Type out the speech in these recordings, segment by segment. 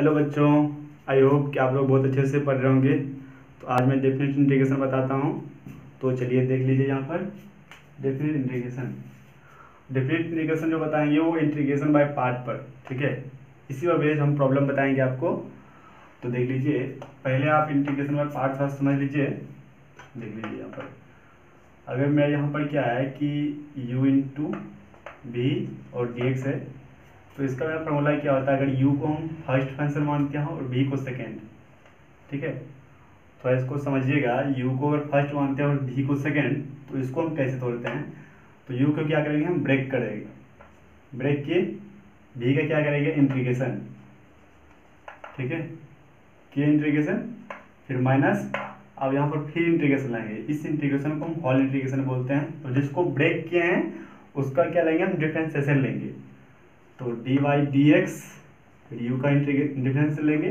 Hello बच्चों I hope कि आप लोग बहुत अच्छे से पढ़ रहे होंगे। तो आज मैं डेफिनेट इंटीग्रेशन बताता हूँ। तो चलिए देख लीजिए यहाँ पर डेफिनेट इंटीग्रेशन डेफिनेट इंटीग्रेशन जो बताएँगे वो इंटीग्रेशन बाय पार्ट पर, ठीक है? इसी पर बेस्ड हम प्रॉब्लम बताएँगे आपको। तो देख लीजिए, पहले आप इंटीग्रेशन बाय पार्ट फ़र्स्ट समझ लीजिए। देख लीजिए यहाँ पर। अगर मैं यहाँ पर क्या है कि u इंटू वी और डी है तो इसका मेरा फॉर्मूला क्या होता है? अगर u को हम फ़र्स्ट फ़ंक्शन मानते हैं और v को सेकेंड ठीक है? तो इसको समझिएगा, u को अगर फ़र्स्ट मानते हैं और v को सेकेंड तो इसको हम कैसे तोड़ते हैं? तो u को क्या करेंगे हम? ब्रेक करेंगे। ब्रेक किए v का क्या करेंगे? इंट्रीगेशन ठीक है? किए इंट्रीगेशन फिर माइनस अब यहाँ पर फिर इंट्रीगेशन लाएँगे। इस इंट्रीगेशन को हम हॉल इंट्रीगेशन बोलते हैं। तो जिसको ब्रेक किए हैं, उसका क्या लेंगे हम डिफ्रेंसिएशन लेंगे। तो डी वाई डी एक्स फिर यू का डिफरेंस लेंगे।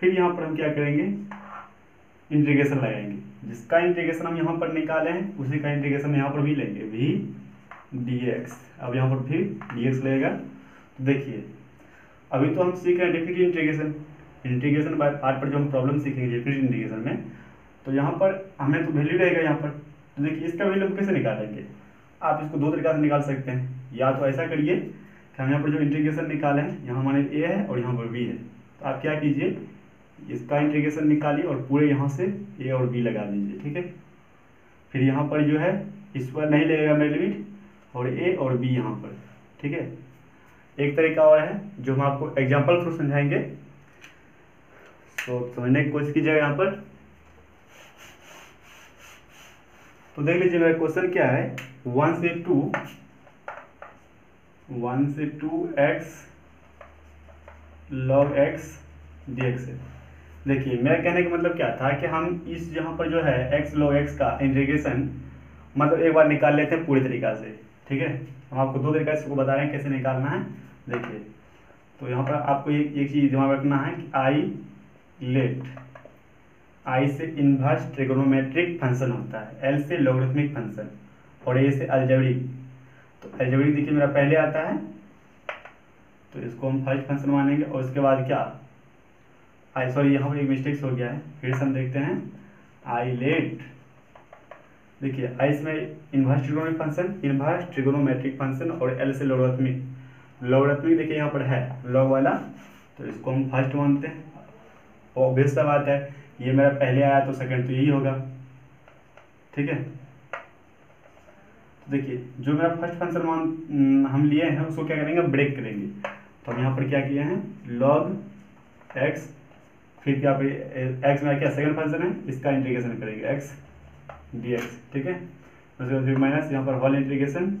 फिर यहाँ पर हम क्या करेंगे? इंटीग्रेशन लगाएँगे। जिसका इंटीग्रेशन हम यहाँ पर निकाले हैं, उसी का इंटीग्रेशन यहाँ पर भी लेंगे। वी डी एक्स अब यहाँ पर फिर डी एक्स लगेगा। तो देखिए, अभी तो हम सीख रहे हैं definite integration integration by part पर जो हम प्रॉब्लम सीखेंगे डेफिनेट इंटीग्रेशन में तो यहाँ पर हमें तो वैल्यू रहेगा यहाँ पर। तो देखिए, इसका वैल्यू हम कैसे निकालेंगे? आप इसको दो तरीका से निकाल सकते हैं। या तो ऐसा करिए कि हम यहाँ पर जो इंटीग्रेशन निकाले हैं, यहाँ हमारे ए है और यहाँ पर बी है। तो आप क्या कीजिए, इसका इंटीग्रेशन निकालिए और पूरे यहाँ से ए और बी लगा दीजिए, ठीक है? फिर यहाँ पर जो है, इस पर नहीं लगेगा मेरे लिमिट और ए और बी यहाँ पर, ठीक है? एक तरीका और है, जो हम आपको एग्ज़ाम्पल थ्रू समझाएँगे। तो समझने की कोशिश कीजिएगा यहाँ पर। तो देख लीजिए मेरा क्वेश्चन क्या है? वन से टू वन से two x log x d x है। देखिए मेरा कहने का मतलब क्या था कि हम इस यहाँ पर जो है एक्स लॉग एक्स का इंटीग्रेशन मतलब एक बार निकाल लेते हैं पूरी तरीका से, ठीक है? हम आपको दो तरीका से बता रहे हैं, कैसे निकालना है। देखिए तो यहाँ पर आपको एक एक चीज़ दिमाग रखना है कि आई लेट आई से इन्वर्स ट्रिगोनोमेट्रिक फ़ंक्शन होता है एल से लोगरिथमिक फ़ंक्शन और ए से अलजेब्रिक तो अलजेब्रिक देखिए मेरा पहले आता है तो इसको हम फ़र्स्ट फ़ंक्शन मानेंगे, और उसके बाद क्या? आई सॉरी यहाँ पर एक मिस्टेक्स हो गया है, फिर से हम देखते हैं। आई लेट देखिए आई इसमें inverse trigonometric function inverse trigonometric function और एल से लोगरिथमिक लोगरिथमिक देखिए यहाँ पर है लॉग वाला तो इसको हम फ़र्स्ट मानते हैं। ऑब्वियस बात है, ये मेरा पहले आया तो सेकंड तो यही होगा। ठीक है? तो देखिए, जो मेरा फ़र्स्ट फ़ंक्शन मान हम लिए हैं, उसको क्या करेंगे? ब्रेक करेंगे। तो हम यहाँ पर क्या किए हैं? लॉग एक्स फिर क्या पे एक्स मेरा क्या सेकंड फ़ंक्शन है? इसका इंटीग्रेशन करेंगे। एक्स डी एक्स ठीक है? उसके बाद फिर माइनस यहाँ पर हॉल इंटीग्रेशन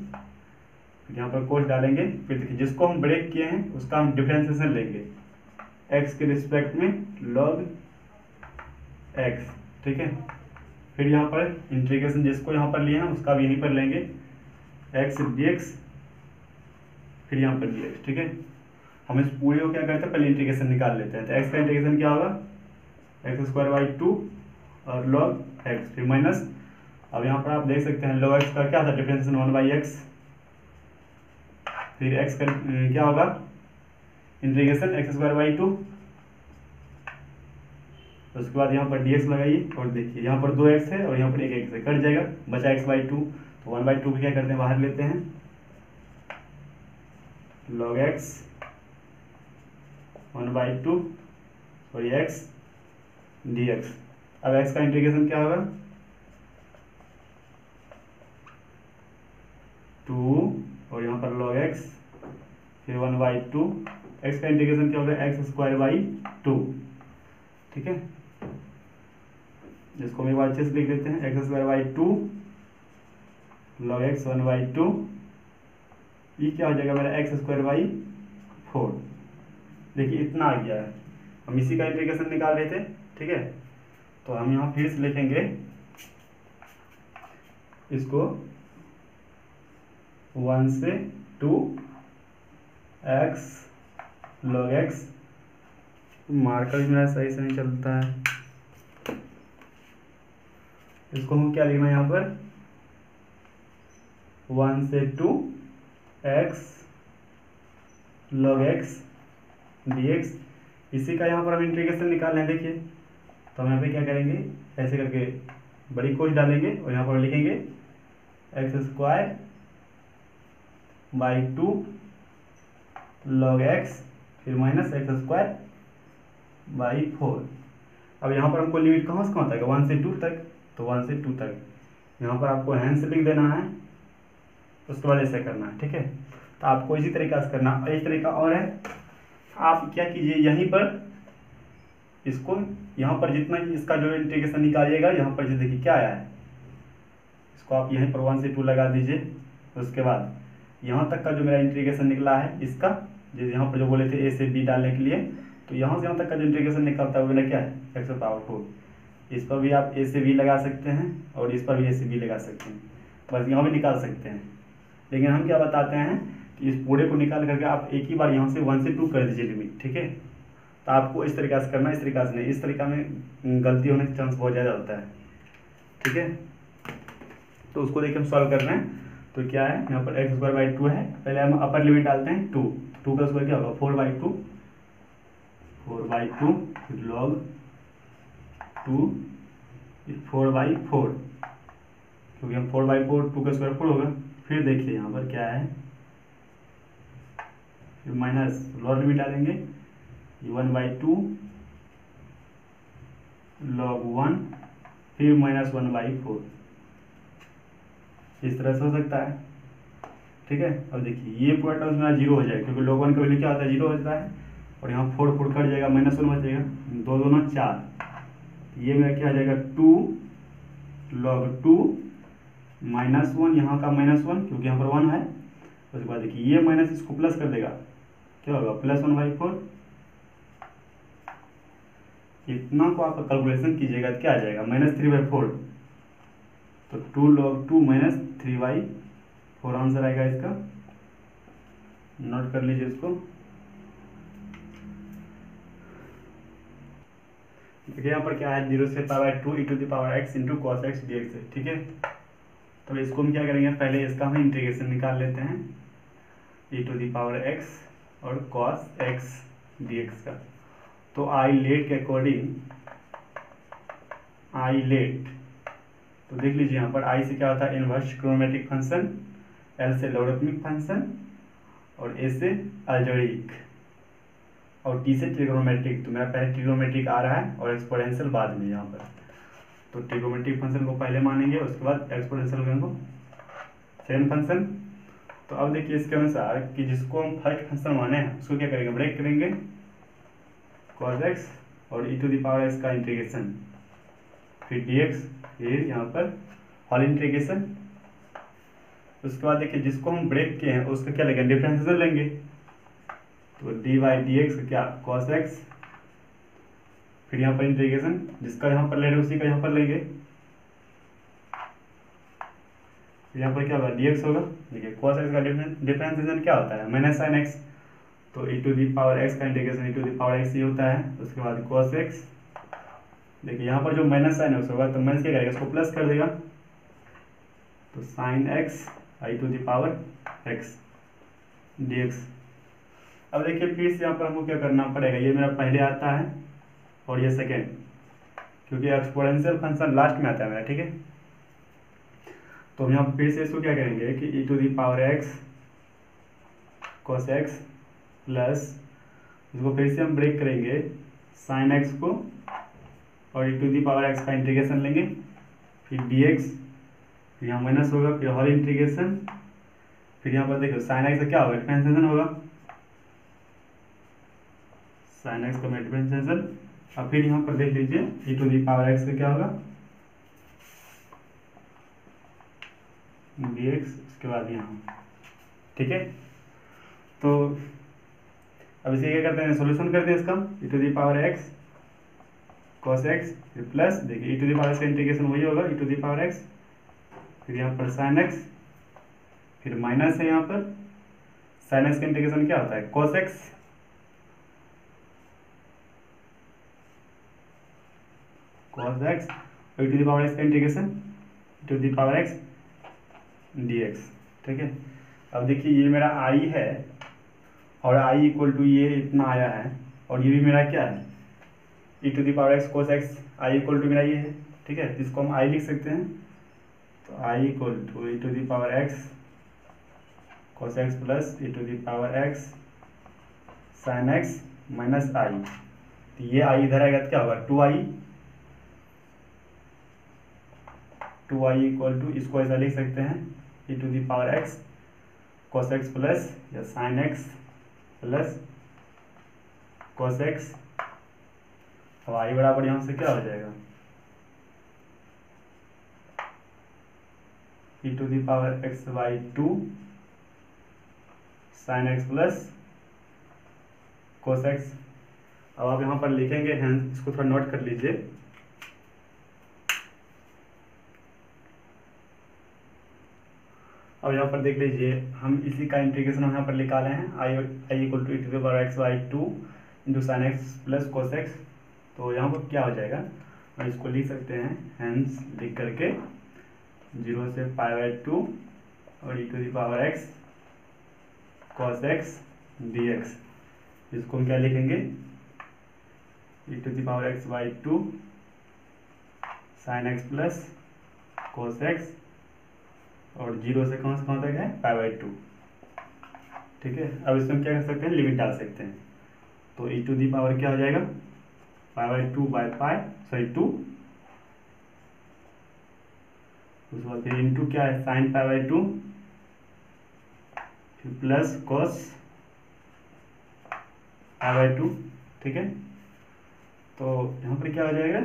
यहाँ पर कोर्स डालेंगे। फिर देखिए, जिसको हम ब्रेक किए हैं, उसका हम डिफ्रेंसिएशन लेंगे। एक्स के रिस्पेक्ट में लॉग एक्स ठीक है? फिर यहाँ पर इंटीग्रेशन जिसको यहाँ पर लिए हैं, उसका भी यहीं पर लेंगे। एक्स डी एक्स फिर यहाँ पर डी ठीक है? हम इस पूरे को क्या करते हैं? पहले इंटीग्रेशन निकाल लेते हैं। तो एक्स का इंटीग्रेशन क्या होगा? एक्स स्क्वायर बाई टू और लॉग एक्स फिर माइनस अब यहाँ पर आप देख सकते हैं लॉग एक्स का क्या था? डिफ्रेंसिएशन वन बाई एक्स फिर एक्स का क्या होगा? Integration x square by two उसके बाद यहाँ पर डी एक्स लगाइए और देखिए, यहाँ पर दो एक्स है और यहाँ पर एक एक्स है। कट जाएगा, बचा एक्स बाई टू तो वन बाई टू क्या करते हैं? बाहर लेते हैं। Log x one by two और एक्स डी एक्स अब एक्स का इंटीग्रेशन क्या होगा? टू और यहाँ पर लॉग एक्स फिर वन बाई टू एक्स का इंटीग्रेशन क्या होगा? एक्स स्क्वायर बाई टू ठीक है? एक बार अच्छे से लिख देते हैं x square by two log x one by two ये क्या हो जाएगा मेरा एक्स स्क्वायर बाई फोर देखिए, इतना आ गया है। हम इसी का इंटीग्रेशन निकाल रहे थे, ठीक है? तो हम यहाँ फिर से लिखेंगे इसको वन से two x log x marker भी मेरा सही से नहीं चलता है। इसको हम क्या लिखना यहाँ पर? वन से two x log x d x इसी का यहाँ पर हम इंटीग्रेशन निकाल लें देखिए। तो हम यहाँ पे क्या करेंगे? ऐसे करके बड़ी कोश डालेंगे और यहाँ पर लिखेंगे x square by two log x फिर minus x square by four अब यहाँ पर हमको लिमिट कहाँ से कहाँ तक वन से टू तक। तो वन से टू तक। यहाँ पर आपको हैंड से लिख देना है, उसके बाद ऐसे करना है, ठीक है? तो आपको इसी तरीका से करना एक तरीका और है, आप क्या कीजिए, यहीं पर इसको, यहाँ पर जितना इसका जो इंटीग्रेशन निकालिएगा, यहाँ पर देखिए क्या आया है। इसको आप यहीं पर वन से टू लगा दीजिए, उसके बाद यहाँ तक का जो मेरा इंटीग्रेशन निकला है, इसका जो यहाँ पर जो बोले थे ए से बी डालने के लिए तो यहाँ से यहाँ तक का जो इंटीग्रेशन निकलता है, वो मेरा क्या है? एक्स पावर फोर इस पर भी आप ए से बी लगा सकते हैं और इस पर भी ए से बी लगा सकते हैं। बस यहाँ भी निकाल सकते हैं। लेकिन हम क्या बताते हैं कि इस पूरे को निकाल करके आप एक ही बार यहाँ से वन से टू कर दीजिए लिमिट ठीक है? तो आपको इस तरीका से करना, इस तरीका से नहीं। इस तरीका में गलती होने का चांस बहुत ज़्यादा होता है, ठीक है? तो उसको देखिए हम सॉल्व कर रहे हैं। तो क्या है? यहाँ पर एक्स स्क्वायर बाई टू है। पहले हम अपर लिमिट डालते हैं टू टू का स्क्वायर क्या होगा? Four by two four by two log two four by four क्योंकि हम फोर बाई फोर टू का स्क्वायर फोर होगा। फिर देखिए यहाँ पर क्या है। फिर माइनस लोअर लिमिट डालेंगे। One by two log one फिर माइनस वन बाई फोर इस तरह से हो सकता है। ठीक है? अब देखिए, ये पूरा टर्म्स मेरा ज़ीरो हो जाएगा। क्योंकि लॉग वन का वैल्यू क्या होता है? ज़ीरो हो जाता है। और यहाँ फोर फोर कट जाएगा माइनस वन बचेगा दो दोनों चार। ये मेरा क्या हो जाएगा? Two log two minus one यहाँ का माइनस वन क्योंकि यहाँ पर वन है। उसके बाद देखिए, ये माइनस इसको प्लस कर देगा। क्या होगा? प्लस वन बाई फोर इतना को आप कैलकुलेशन कीजिएगा तो क्या आ जाएगा? माइनस थ्री बाई फोर तो two log two minus three by four answer आएगा इसका। नोट कर लीजिए इसको। देखिए यहाँ पर क्या है, ज़ीरो से power two e to the power x into cos x d x ठीक है? तो इसको हम क्या करेंगे? पहले इसका हम इंटीग्रेशन निकाल लेते हैं e to the power x और कॉस एक्स डी एक्स का। तो आई लेट के अकॉर्डिंग आई लेट तो देख लीजिए यहाँ पर आई से क्या होता है? इनवर्स क्रोमेटिक फ़ंक्शन एल से लोगरिथमिक फ़ंक्शन और ए से अल्जेब्रिक और टी से ट्रिग्नोमेट्रिक तो मेरा पहले ट्रिग्नोमेट्रिक आ रहा है और एक्सपोनेंशियल बाद में यहाँ पर। तो ट्रिग्नोमेट्रिक फ़ंक्शन को पहले मानेंगे, उसके बाद एक्सपोनेंशियल को सेकेंड फ़ंक्शन तो अब देखिए इसके अनुसार कि जिसको हम फ़र्स्ट फ़ंक्शन माने हैं, उसको क्या करेंगे ब्रेक करेंगे cos x और e to the power x का इंटीग्रेशन फिर dx फिर यहाँ पर हॉल इंटीग्रेशन उसके बाद देखिए जिसको हम ब्रेक किए हैं, उसका क्या लेंगे डिफ्रेंशिएशन लेंगे। तो डी वाई डी एक्स क्या? कॉस एक्स फिर यहाँ पर इंटीग्रेशन जिसका यहाँ पर ले रहे उसी का यहाँ पर लेंगे। यहाँ पर क्या होगा? डी एक्स होगा। देखिए कॉस एक्स का डिफ्रेंशिएशन क्या होता है? माइनस साइन एक्स तो e to the power x का integration e to the power x ये होता है। उसके बाद cos x देखिए, यहाँ पर जो माइनस साइन है उसके बाद तो माइनस क्या करेगा? इसको प्लस कर देगा। तो sine x e to the power x dx अब देखिए फिर से यहाँ पर हमको क्या करना पड़ेगा? ये मेरा पहले आता है और ये सेकेंड क्योंकि एक्सपोनेंशियल फ़ंक्शन लास्ट में आता है मेरा, ठीक है? तो हम यहाँ फिर से इसको क्या करेंगे कि e to the power x cos x plus इसको फिर से हम ब्रेक करेंगे साइन एक्स को और e to the power x का इंटीग्रेशन लेंगे, फिर डी एक्स फिर यहाँ माइनस होगा, फिर हॉल इंटीग्रेशन फिर यहाँ पर देखो साइन एक्स का क्या होगा? डिफ्रेंशिएशन होगा। साइन एक्स का डिफ्रेंशिएशन और फिर यहाँ पर देख लीजिए e to the power x क्या होगा? डी एक्स उसके बाद यहाँ। ठीक है? तो अब इसे क्या करते हैं? सॉल्यूशन करते हैं इसका। E to the power x cos x फिर प्लस देखिए e to the power x का इंटीग्रेशन वही होगा। E to the power x फिर यहाँ पर साइन एक्स फिर माइनस है यहाँ पर। साइन एक्स का इंटीग्रेशन क्या होता है? कॉस एक्स एक्स और e to the power x का integration to the power x d x ठीक है? अब देखिए, ये मेरा आई है और आई इक्वल टू ये इतना आया है और ये भी मेरा क्या है? E to the power x cos x I equal to मेरा ये है, ठीक है? इसको हम आई लिख सकते हैं तो I equal to e to the power x cos x plus e to the power x sine x minus I तो ये आई इधर आएगा तो क्या होगा? Two I two I equal to इसको ऐसा लिख सकते हैं e to the power x cos x plus या sine x plus cos x अब आई बराबर यहाँ से क्या हो जाएगा? E to the power x by two sine x plus cos x अब आप यहाँ पर लिखेंगे हैं इसको थोड़ा नोट कर लीजिए। अब यहाँ पर देख लीजिए, हम इसी का इंटीग्रेशन हम यहाँ पर निकाले हैं। I I equal to e power x by two into sine x plus cos x तो यहाँ पर क्या हो जाएगा? हम इसको लिख सकते हैं हैंस लिख करके ज़ीरो से पाई बाई टू और e to the power x cos x d x इसको हम क्या लिखेंगे? E to the power x by two sine x plus cos x और ज़ीरो से कहाँ से कहाँ तक है? पाई बाई टू ठीक है? अब इसमें क्या कर सकते हैं? लिमिट डाल सकते हैं। तो ई टू दी पावर क्या हो जाएगा? Pi by two by pi sorry two उसके बाद फिर इंटू क्या है? साइन पाई बाई टू फिर plus cos pi by two ठीक है? तो यहाँ पर क्या हो जाएगा?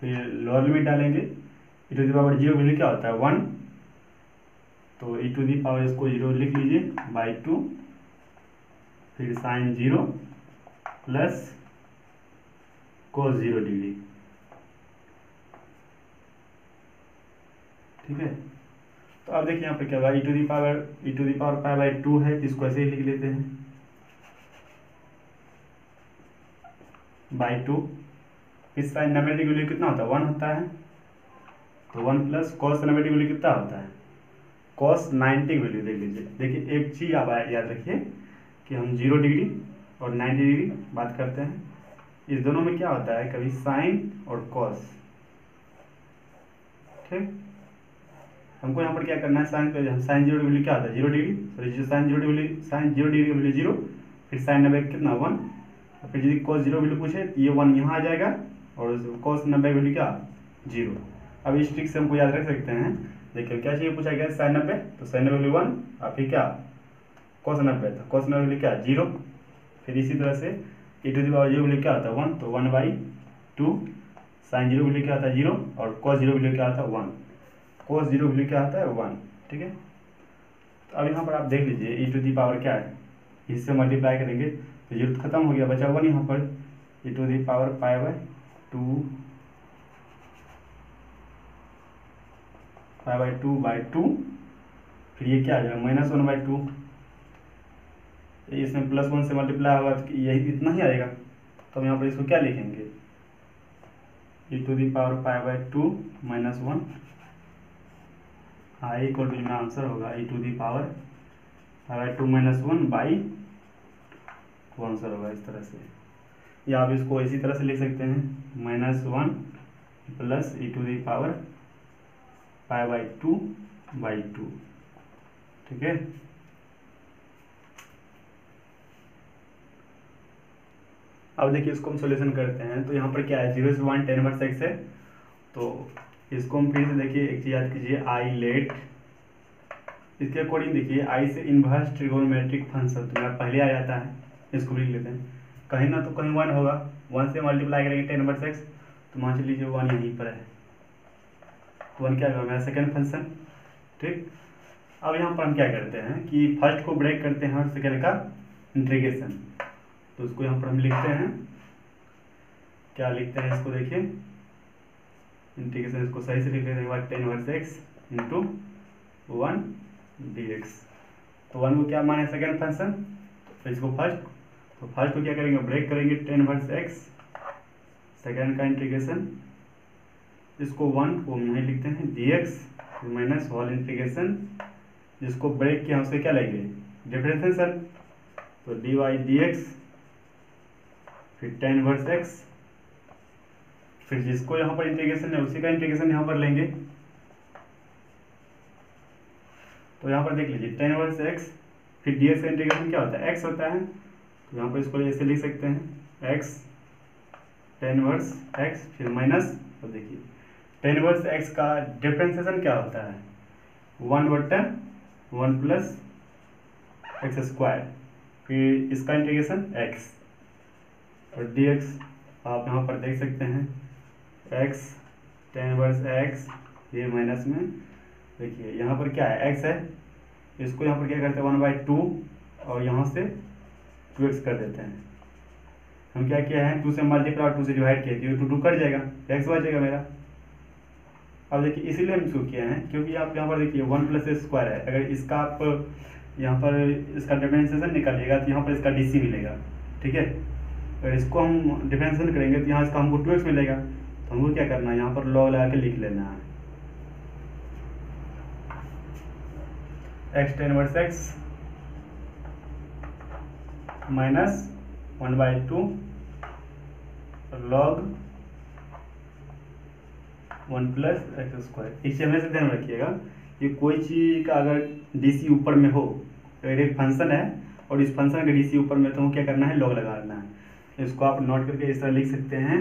फिर लोअर लिमिट डालेंगे। E to the power zero क्या होता है? वन तो ई टू दी पावर इसको ज़ीरो लिख लीजिए बाई टू फिर sine zero plus cos zero degree ठीक है? तो अब देखिए यहाँ पे क्या होगा e to the power e to the power pi by two है, इसको ऐसे ही लिख लेते हैं। बाई टू इस साइन नेगेटिव वैल्यू कितना होता है? वन होता है। तो one plus cos negative value कितना होता है? कॉस नाइन्टी वैल्यू देख लीजिए। देखिए, एक चीज़ आप याद रखिए कि हम ज़ीरो डिग्री और नाइन्टी डिग्री बात करते हैं। इस दोनों में क्या होता है? कभी साइन और कॉस ठीक? हमको यहाँ पर क्या करना है? साइन साइन ज़ीरो वैल्यू क्या होता है? Zero degree. Sorry sine zero value sine zero degree value zero, फिर साइन नब्बे कितना? वन। फिर यदि कॉस ज़ीरो वैल्यू पूछे तो ये वन यहाँ आ जाएगा और कॉस नब्बे वैल्यू क्या? ज़ीरो। अब इस ट्रिक से हमको याद रख सकते हैं देखिए, क्या चाहिए पूछा गया? साइन नब्बे। तो साइन नब्बे वन और फिर क्या? कॉस नब्बे। तो कॉस वैल्यू क्या? ज़ीरो। फिर इसी तरह से e to the power zero value क्या होता है? वन तो one by two sine zero value क्या होता है? ज़ीरो। और कॉस ज़ीरो वैल्यू क्या आता है? वन कॉस ज़ीरो वैल्यू क्या होता है? वन ठीक है? तो अब यहाँ पर आप देख लीजिए ई टू दी पावर क्या है? इससे मल्टीप्लाई करेंगे तो ज़ीरो खत्म हो गया, बचा वन यहाँ पर। E to the power pi by two five by two by two फिर ये क्या आ जाएगा? माइनस वन बाई टू इसमें प्लस वन से मल्टीप्लाई होगा तो यही इतना ही आएगा। तो हम यहाँ पर इसको क्या लिखेंगे? E to the power five by two minus one I equal to मेरा आंसर होगा। E to the power five by two minus one by two answer होगा इस तरह से। या आप इसको इसी तरह से लिख सकते हैं। Minus one plus e to the power pi by two by two, ठीक है? अब देखिए इसको हम सॉल्यूशन करते हैं। तो यहाँ पर क्या है? ज़ीरो से वन टेन वर्स एक्स है। तो इसको हम फिर से देखिए, एक चीज़ याद कीजिए आई लेट इसके अकॉर्डिंग देखिए आई से इन्वर्स ट्रिगोनोमेट्रिक फ़ंक्शन तो मेरा पहले आ जाता है, इसको लिख लेते हैं। कहीं ना तो कहीं वन होगा। वन से मल्टीप्लाई करेंगे टेन वर्स एक्स तो मान लीजिए वन यहीं पर है। वन क्या होगा मेरा सेकेंड फ़ंक्शन ठीक? अब यहाँ पर हम क्या करते हैं कि फ़र्स्ट को ब्रेक करते हैं और सेकेंड का इंट्रीगेशन तो उसको यहाँ पर हम लिखते हैं। क्या लिखते हैं इसको देखिए। इंटीग्रेशन इसको सही से लिख लेते हैं tan inverse x into one d x तो वन को क्या माने सेकेंड फ़ंक्शन तो इसको फ़र्स्ट तो फ़र्स्ट को क्या करेंगे? ब्रेक करेंगे टेन वर्स एक्स सेकेंड का इंटीग्रेशन इसको वन को हम यहाँ लिखते हैं D x minus whole integration जिसको ब्रेक के किया, उससे क्या लेंगे? डिफरेंशिएशन तो डी वाई डी एक्स फिर टेन वर्स एक्स फिर जिसको यहाँ पर इंटीग्रेशन है, उसी का इंटीग्रेशन यहाँ पर लेंगे। तो यहाँ पर देख लीजिए टेन वर्स एक्स फिर डी एक्स का इंटीग्रेशन क्या होता है? एक्स होता है। तो यहाँ पर इसको ऐसे लिख सकते हैं एक्स टेन वर्स एक्स फिर माइनस तो देखिए। टेन वर्स एक्स का डिफ्रेंसिएशन क्या होता है? वन बटन वन प्लस एक्स स्क्वायर। फिर इसका इंटीग्रेशन एक्स और डी एक्स आप यहाँ पर देख सकते हैं। एक्स टेन वर्स एक्स ये माइनस में। देखिए, यहाँ पर क्या है? एक्स है। इसको यहाँ पर क्या करते हैं? वन बाई टू, और यहाँ से टू एक्स कर देते हैं। हम क्या किया है? टू से मल्टीप्लाई और टू से डिवाइड किया टू टू कट जाएगा। एक्स बचेगा मेरा। अब देखिए, इसीलिए हम इसको किया है, क्योंकि आप यहाँ पर देखिए वन प्लस स्क्वायर है। अगर इसका आप यहाँ पर इसका डिफरेंशिएशन निकालिएगा तो यहाँ पर इसका डीसी मिलेगा, ठीक है? अगर इसको हम डिफरेंशिएशन करेंगे तो यहाँ इसका हमको टू मिलेगा। तो हमको क्या करना है? यहाँ पर लॉग लगा के लिख लेना है। X tan inverse x minus one by two log one plus x square. इसे हमेशा ध्यान रखिएगा कि कोई चीज़ का अगर डी सी ऊपर में हो अगर एक फ़ंक्शन है, और इस फ़ंक्शन का डीसी ऊपर में तो हम क्या करना है? लॉग लगाना है। इसको आप नोट करके इस तरह लिख सकते हैं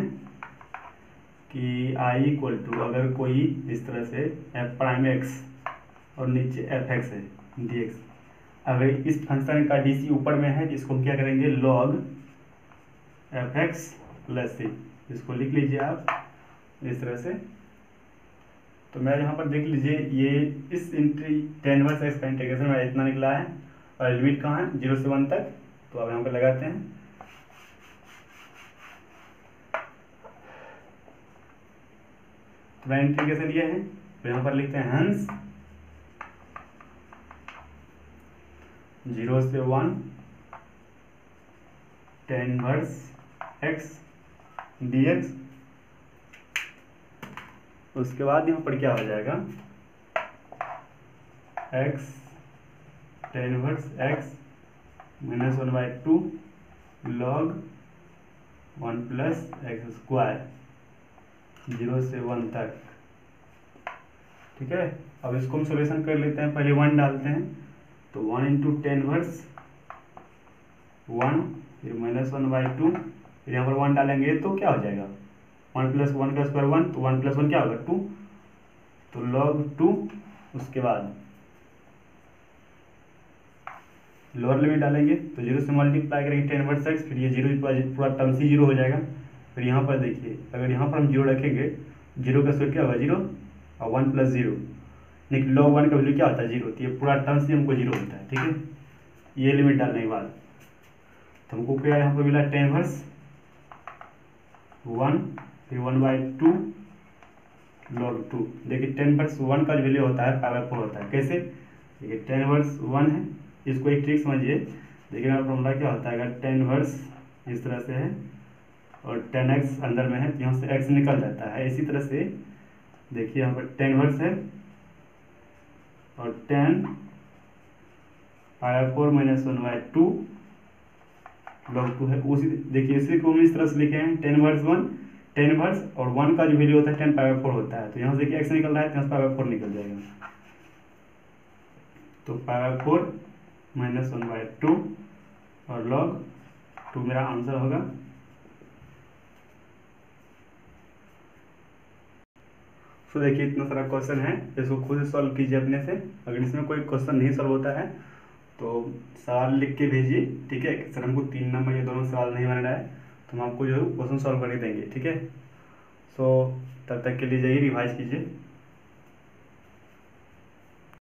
कि आई इक्वल टू अगर कोई इस तरह से एफ़ प्राइम एक्स और नीचे एफ़ एक्स है डी एक्स अगर इस फ़ंक्शन का डीसी ऊपर में है तो इसको हम क्या करेंगे? Log f x plus c इसको लिख लीजिए आप, इस तरह से। तो मैं यहाँ पर देख लीजिए, ये इस इंट्री टेन वर्स एक्स का इंटीग्रेशन मेरा इतना निकला है और लिमिट कहाँ है? ज़ीरो से वन तक। तो अब यहाँ पर लगाते हैं। तो मेरा इंटीग्रेशन ये है? तो यहाँ पर लिखते हैं हंस ज़ीरो से one tan inverse x d x उसके बाद यहाँ पर क्या हो जाएगा? X tan inverse x minus one by two log one plus x square zero से वन तक। ठीक है? अब इसको हम सोल्यूशन कर लेते हैं। पहले वन डालते हैं। तो one into tan inverse one फिर माइनस वन बाई टू फिर यहाँ पर वन डालेंगे तो क्या हो जाएगा? वन प्लस वन का स्क्वायर वन तो वन प्लस वन क्या होगा? टू। तो लॉग टू, उसके बाद लोअर लिमिट डालेंगे तो ज़ीरो से मल्टीप्लाई करेंगे टेन वर्स एक्स फिर ये ज़ीरो पूरा टर्म सी ज़ीरो हो जाएगा। फिर यहाँ पर देखिए, अगर यहाँ पर हम ज़ीरो रखेंगे ज़ीरो का स्क्वायर क्या होगा? ज़ीरो और वन प्लस ज़ीरो लेकिन लॉग वन का वैल्यू क्या होता है? ज़ीरो तो ये पूरा टर्म सी हमको ज़ीरो होता है, ठीक है? ये लिमिट डालने के बाद तो हमको क्या यहाँ पर मिला? टेन वर्स वन फिर one by two log two देखिए टेन वर्स वन का वैल्यू होता है फाइव बाई फोर होता है। कैसे? देखिए टेन वर्स वन है। इसको एक ट्रिक समझिए। देखिए, मेरा फॉर्मूला क्या होता है? अगर टेन वर्स इस तरह से है और टेन एक्स अंदर में है तो यहाँ से एक्स निकल जाता है। इसी तरह से देखिए, यहाँ पर टेन वर्स है और tan five four minus one by two log two है। उसी देखिए, इसी को हम इस तरह से लिखे हैं। Tan inverse one tan inverse और वन का जो वैल्यू होता है, टेन पावर फोर होता है। तो यहाँ से देखिए एक्स निकल रहा है तो यहाँ से पावर फोर निकल जाएगा। तो power four minus one by two और लॉग टू मेरा आंसर होगा। तो देखिए, इतना सारा क्वेश्चन है। इसको खुद सॉल्व कीजिए अपने से। अगर इसमें कोई क्वेश्चन नहीं सॉल्व होता है तो सवाल लिख के भेजिए, ठीक है? सर, हमको तीन नंबर ये दोनों सवाल नहीं बन रहा है। हम आपको जो है क्वेश्चन सॉल्व करके देंगे, ठीक है? सो तब तक के लिए जाइए रिवाइज कीजिए।